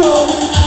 Go.